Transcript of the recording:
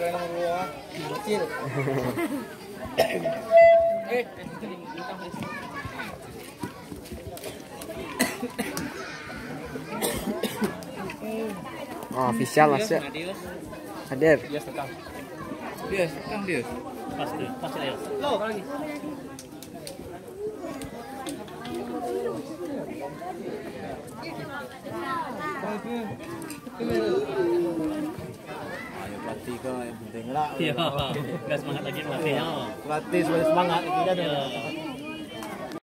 Oh, official lah sih. Hadir tiga yang penting lah. Iya, gak semangat lagi iya. Iya. mati Pelatih semangat, semangat itu kan. Iya.